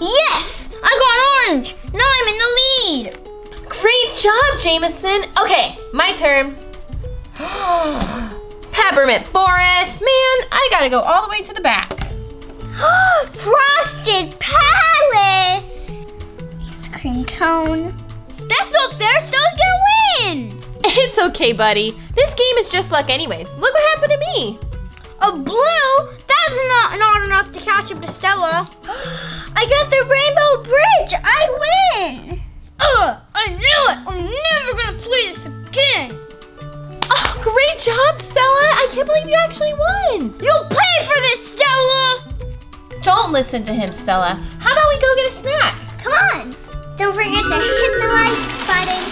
Yes! I got orange! Now I'm in the lead! Great job, Jameson. Okay, my turn. Peppermint Forest. Man, I gotta go all the way to the back. Frosted Palace! Ice cream cone. That's not fair, Snow's gonna win! It's okay, buddy. This game is just luck anyways. Look what happened to me. A blue? That's not, not enough to catch up to Stella. I got the rainbow bridge! I win! Ugh! I knew it! I'm never gonna play this again! Oh, great job, Stella. I can't believe you actually won. You'll pay for this, Stella! Don't listen to him, Stella. How about we go get a snack? Come on! Don't forget to hit the like button.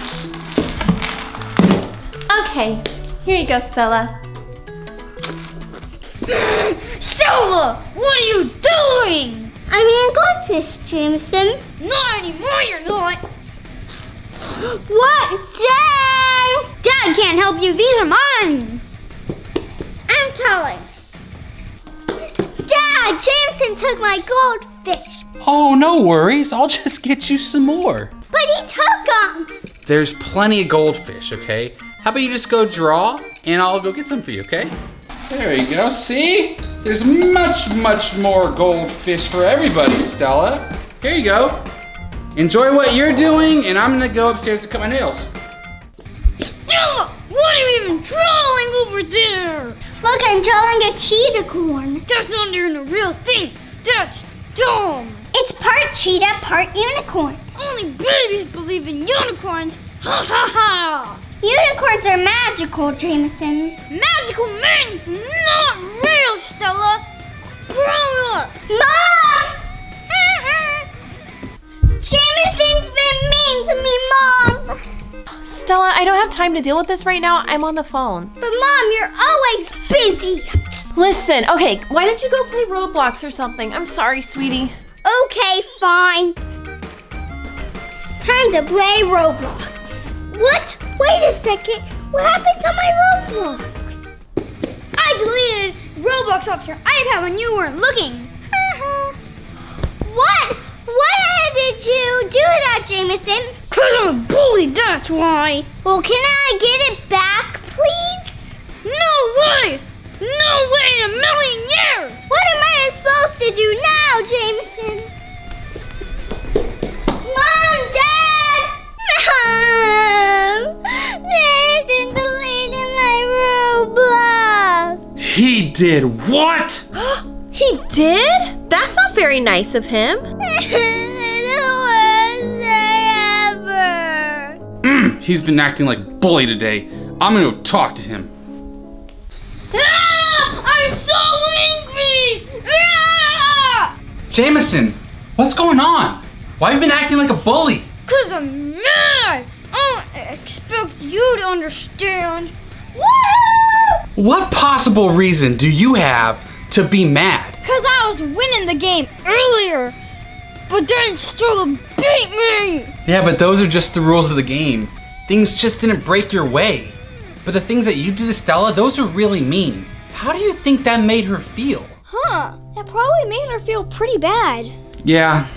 Okay, here you go, Stella. Stella! What are you doing? I'm eating goldfish, Jameson. Not anymore, you're not. What? Dad! Dad can't help you. These are mine. I'm telling. Dad, Jameson took my goldfish. Oh, no worries. I'll just get you some more. But he took them. There's plenty of goldfish, okay? How about you just go draw and I'll go get some for you, okay? There you go. See? There's much, much more goldfish for everybody, Stella. Here you go. Enjoy what you're doing, and I'm gonna go upstairs to cut my nails. Stella, what are you even drawing over there? Look, I'm drawing a cheetah corn. That's not even a real thing. That's dumb. It's part cheetah, part unicorn. Only babies believe in unicorns. Ha ha ha. Unicorns are magical, Jameson. Magical means not real, Stella. Grown up. Mom! Jameson's been mean to me, Mom. Stella, I don't have time to deal with this right now. I'm on the phone. But Mom, you're always busy. Listen, okay, why don't you go play Roblox or something? I'm sorry, sweetie. Okay, fine. Time to play Roblox. What? Wait a second. What happened to my Roblox? I deleted Off your iPad when you weren't looking. what? Why did you do that, Jameson? Because I'm a bully, that's why. Well, can I get it back, please? No way! No way in a million did what? He did? That's not very nice of him. the worst day ever! Mm, he's been acting like bully today. I'm gonna go talk to him. Ah! I'm so angry! Ah! Jameson, what's going on? Why have you been acting like a bully? Cause I'm mad! I don't expect you to understand. Woo! What possible reason do you have to be mad? Cause I was winning the game earlier, but then still beat me! Yeah, but those are just the rules of the game. Things just didn't break your way. But the things that you did to Stella, those are really mean. How do you think that made her feel? Huh, that probably made her feel pretty bad. Yeah,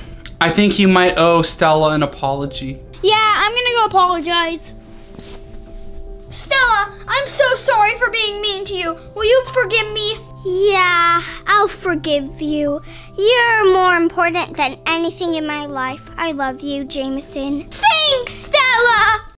I think you might owe Stella an apology. Yeah, I'm gonna go apologize. Stella, I'm so sorry for being mean to you. Will you forgive me? Yeah, I'll forgive you. You're more important than anything in my life. I love you, Jameson. Thanks, Stella!